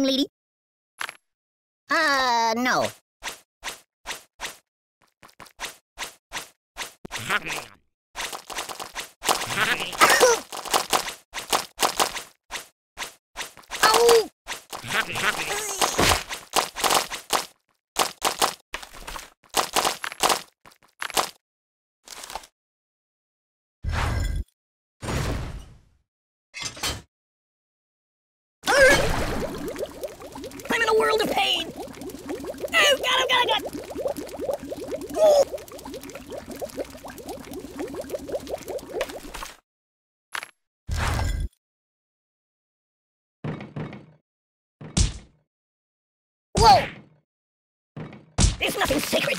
lady? Uh, no. oh! I'm in a world of pain. Oh, God, oh, God, oh, God. Oh. Whoa! There's nothing sacred.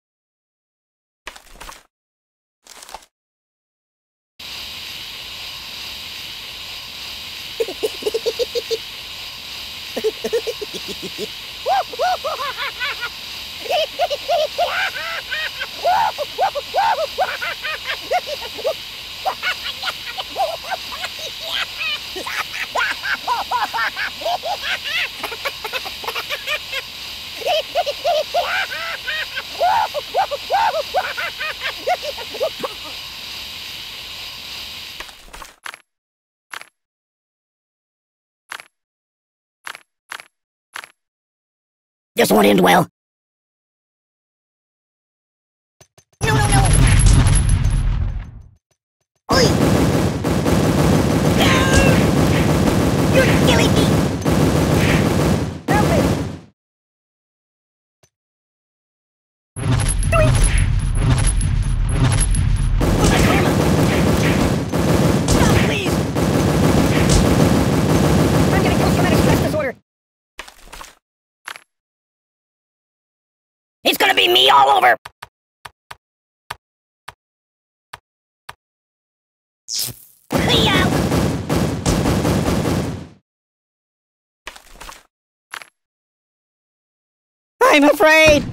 This won't end well. No, no, no! Oi! You're killing me! Help me! Oh, my karma! Stop, please! I'm getting post-traumatic stress disorder. Me all over! I'm afraid!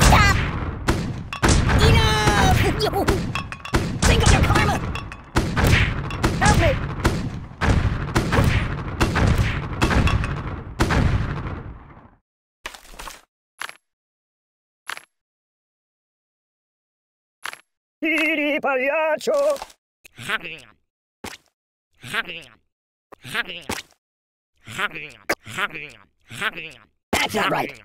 Stop! Enough! You... Think of your karma! Help me! Piri pagliaccio! That's not right.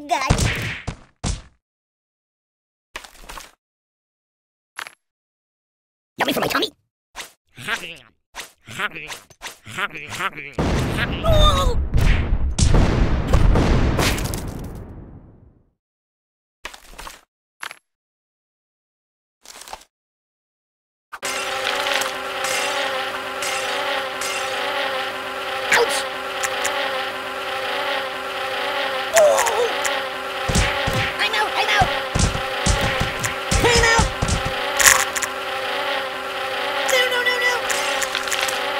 My god! Yummy for my tummy! Ouch! I'm out! I'm out! I'm out! No, no, no, no!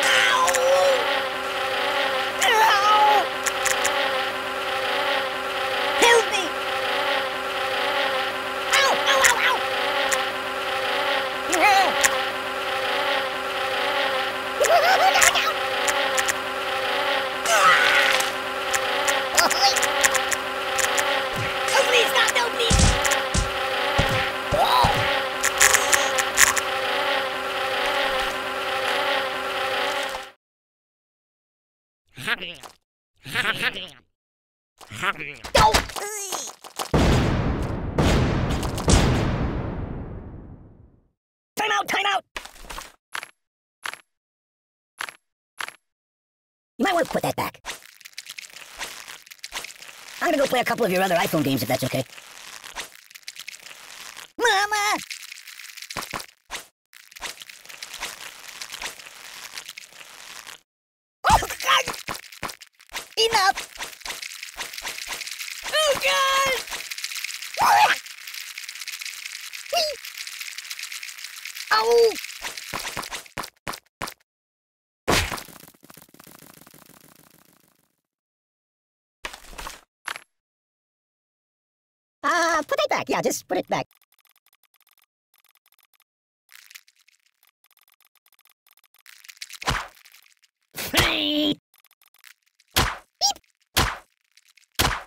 Ow! Ow! Go! Time out, time out! You might want to put that back. I'm gonna go play a couple of your other iPhone games if that's okay. Mama! Oh, God! Enough! Oh, God! Oh! Uh, put that back. Yeah, just put it back. Hey!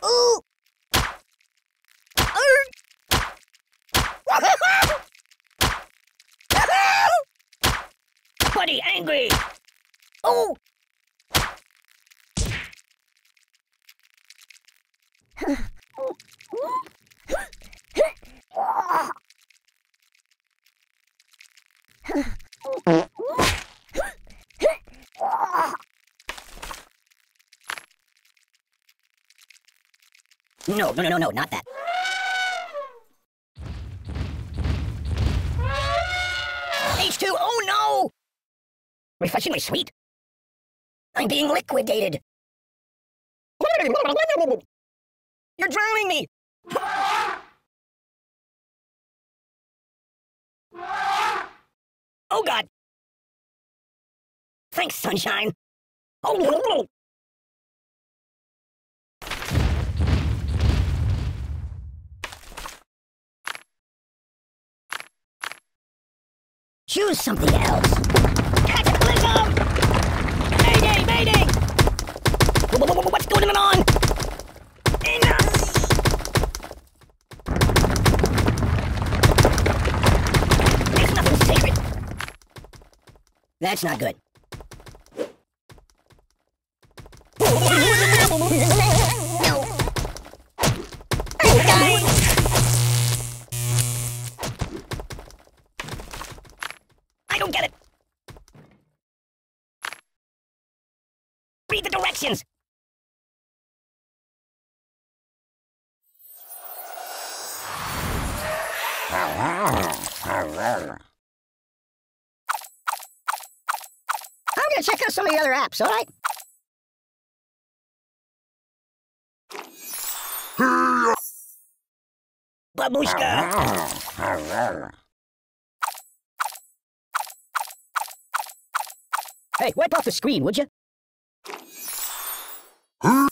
Ooh! Buddy, angry! Oh! No, no, no, no, no, not that. H2, oh no! Refreshingly sweet. I'm being liquidated. You're drowning me! Oh god! Thanks, sunshine. Oh, Choose something else. Cataclysm! Mayday, mayday! Wh- wh- wh- What's going on? Enough! There's nothing sacred. That's not good. Directions. I'm gonna check out some of the other apps, all right? Babushka! Hey, wipe off the screen, would you? Huh?